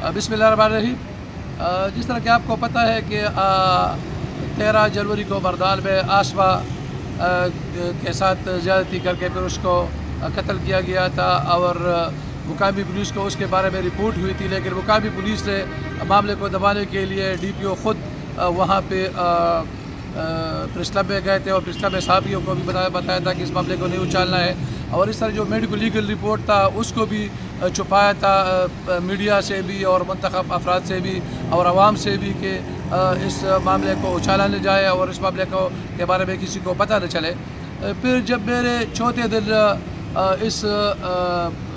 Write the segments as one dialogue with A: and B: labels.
A: بسم اللہ الرحمن الرحیم۔ جس طرح کہ آپ کو پتہ ہے کہ تیرہ جنوری کو بردال میں آسما کے ساتھ زیادتی کر کے پھر اس کو قتل کیا گیا تھا اور مقامی پولیس کو اس کے بارے میں رپورٹ ہوئی تھی، لیکن مقامی پولیس نے معاملے کو دبانے کے لیے ڈی پی او خود وہاں پہ پرسلب میں گئے تھے اور پرسلب میں صحافیوں کو بھی بتایا بتایا تھا کہ اس معاملے کو نہیں اچھالنا ہے۔ اور اس طرح جو میڈیکل لیگل رپورٹ تھا، اس کو بھی چھپایا تھا میڈیا سے بھی اور منتخب افراد سے بھی اور عوام سے بھی کہ اس معاملے کو اچھالا نہ جائے اور اس معاملے کو، کے بارے میں کسی کو پتہ نہ چلے۔ پھر جب میرے چوتھے دن اس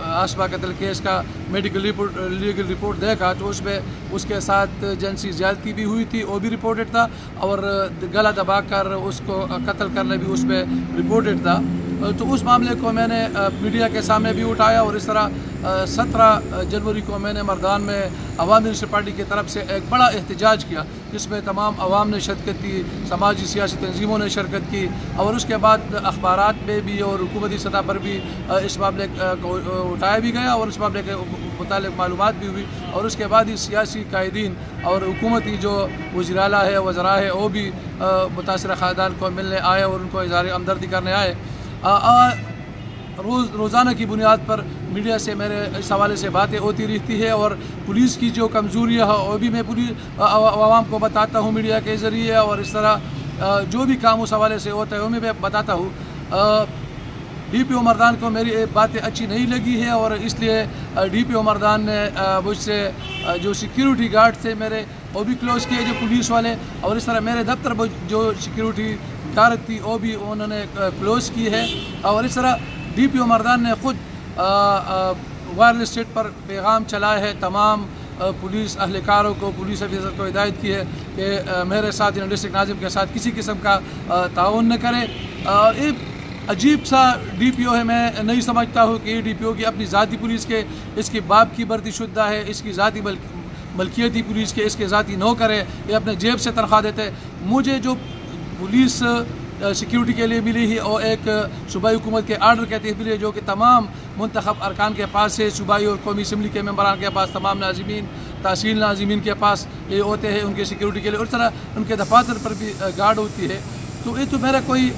A: آسما قتل کیس کا میڈیکل رپورٹ لیگل رپورٹ دیکھا تو اس میں اس کے ساتھ جنسی زیادتی بھی ہوئی تھی، وہ بھی رپورٹڈ تھا اور گلا دبا کر اس کو قتل کرنے بھی اس میں رپورٹڈ تھا۔ تو اس معاملے کو میں نے میڈیا کے سامنے بھی اٹھایا اور اس طرح سترہ جنوری کو میں نے مردان میں عوامی نیشنل پارٹی کی طرف سے ایک بڑا احتجاج کیا، جس میں تمام عوام نے شرکت کی، سماجی سیاسی تنظیموں نے شرکت کی اور اس کے بعد اخبارات میں بھی اور حکومتی سطح پر بھی اس معاملے کو اٹھایا بھی گیا اور اس معاملے کے متعلق معلومات بھی ہوئی اور اس کے بعد ہی سیاسی قائدین اور حکومتی جو وزراء ہے وزراء ہے، وہ بھی متاثرہ خاندان کو ملنے آئے اور ان کو اظہار ہمدردی کرنے آئے۔ روز، روزانہ کی بنیاد پر میڈیا سے میرے اس حوالے سے باتیں ہوتی رہتی ہے اور پولیس کی جو کمزوریاں ہے، وہ بھی میں پولیس عوام کو بتاتا ہوں میڈیا کے ذریعے اور اس طرح جو بھی کام اس حوالے سے ہوتا ہے، وہ میں بتاتا ہوں۔ ڈی پی او مردان کو میری باتیں اچھی نہیں لگی ہے اور اس لیے ڈی پی او مردان نے مجھ سے جو سیکیورٹی گارڈ تھے میرے، وہ بھی کلوز کیے، جو پولیس والے، اور اس طرح میرے دفتر جو سیکیورٹی گارڈ تھی، وہ بھی انہوں نے کلوز کی ہے۔ اور اس طرح ڈی پی او مردان نے خود وائرلیس سیٹ پر پیغام چلائے ہے تمام پولیس اہلکاروں کو پولیس افیسر کو ہدایت کی ہے کہ میرے ساتھ یعنی ڈسٹرکٹ ناظم کے ساتھ کسی قسم کا تعاون نہ کرے۔ ایک عجیب سا ڈی پی او ہے، میں نہیں سمجھتا ہوں کہ یہ ڈی پی او کی اپنی ذاتی پولیس کے، اس کی باپ کی برتی شدہ ہے، اس کی ذاتی ملکیتی پولیس کے، اس کے ذاتی نو کرے، یہ اپنے جیب سے تنخواہ دیتے۔ مجھے جو پولیس سیکیورٹی کے لیے ملی ہی، اور ایک صوبائی حکومت کے آرڈر کے تحت ملی جو کہ تمام منتخب ارکان کے پاس ہے صوبائی اور قومی اسمبلی کے ممبران کے پاس، تمام ناظمین، تحصیل ناظمین کے پاس یہ ہوتے ہیں، ان کے سیکیورٹی کے لیے۔ اور طرح ان کے دفاتر پر بھی گارڈ ہوتی ہے۔ تو یہ تو میرا کوئی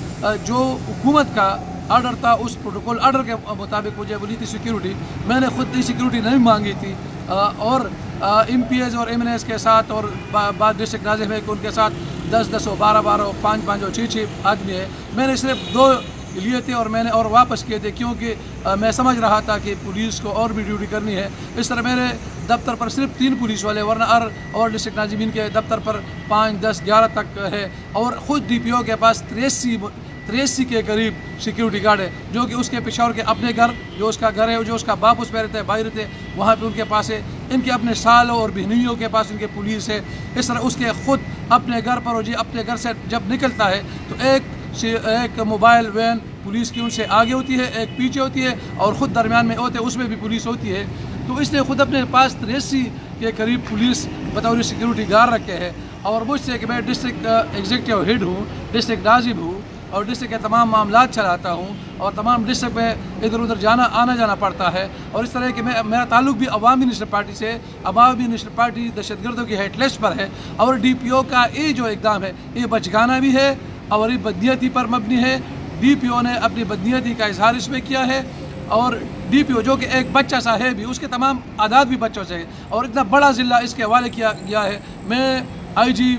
A: جو حکومت کا آرڈر تھا، اس پروٹوکول آرڈر کے مطابق مجھے بلی تھی سیکیورٹی میں نے خود سیکیورٹی نہیں مانگی تھی۔ اور ایم پی ایز اور ایم این ایس کے ساتھ اور بعد ڈسٹرکٹ ناظم ہے کہ ان کے ساتھ دس دس ہو، بارہ بارہ ہو، پانچ پانچ ہو، چھ چھ آدمی ہے میں نے صرف دو لیے تھے اور میں نے اور واپس کیے تھے کیونکہ میں سمجھ رہا تھا کہ پولیس کو اور بھی ڈیوٹی کرنی ہے۔ اس طرح میرے دفتر پر صرف تین پولیس والے، ورنہ ار اور ڈسٹرکٹ ناظمین کے دفتر پر پانچ، دس، گیارہ تک ہے۔ اور خود ڈی پی او کے پاس تریسی تریسی کے قریب سیکیورٹی گارڈ ہے، جو کہ اس کے پشاور کے اپنے گھر، جو اس کا گھر ہے، جو اس کا باپ اس پہ رہتے ہیں بھائی رہتے ہیں، وہاں پہ ان کے پاس ہے۔ ان کے اپنے سالوں اور بہنیوں کے پاس ان کے پولیس ہے۔ اس طرح اس کے خود اپنے گھر پر جی اپنے گھر سے جب نکلتا ہے تو ایک ایک موبائل وین پولیس کی ان سے آگے ہوتی ہے، ایک پیچھے ہوتی ہے اور خود درمیان میں ہوتے اس میں بھی پولیس ہوتی ہے۔ تو اس نے خود اپنے پاس تریسی کے قریب پولیس بطور سیکیورٹی گارڈ رکھے ہیں اور مجھ سے کہ میں ڈسٹرکٹ ایگزیکٹو ہیڈ ہوں ڈسٹرکٹ ناظم ہوں اور ڈسٹرکٹ کے تمام معاملات چلاتا ہوں اور تمام ڈسٹرکٹ میں ادھر ادھر جانا، آنا جانا پڑتا ہے۔ اور اس طرح کہ میں، میرا تعلق بھی عوامی نیشنل پارٹی سے عوامی نیشنل پارٹی دہشت گردوں کی ہیڈ لسٹ پر ہے اور ڈی پی او کا یہ جو اقدام ہے، یہ بچگانا بھی ہے۔ اور یہ بدنیتی پر مبنی ہے۔ ڈی پی او نے اپنی بدنیتی کا اظہار اس میں کیا ہے۔ اور ڈی پی او جو کہ ایک بچہ سا ہے بھی، اس کے تمام عادات بھی بچوں سے ہے اور اتنا بڑا ضلع اس کے حوالے کیا گیا ہے۔ میں آئی جی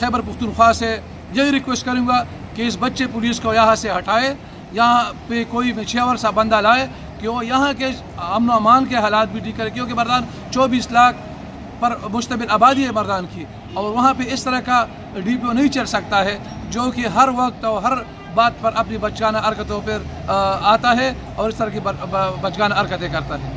A: خیبر پختونخوا سے یہی ریکویسٹ کروں گا کہ اس بچے پولیس کو یہاں سے ہٹائے، یہاں پہ کوئی مچھیور سا بندہ لائے کہ وہ یہاں کے امن و امان کے حالات بھی ٹھیک کرے۔ کیونکہ مردان چوبیس لاکھ پر مشتمل آبادی ہے مردان کی اور وہاں پہ اس طرح کا ڈی پی او نہیں چل سکتا ہے جو کہ ہر وقت اور ہر بات پر اپنی بچگانہ حرکتوں پر آتا ہے اور اس طرح کی بچگانہ حرکتیں کرتا ہے۔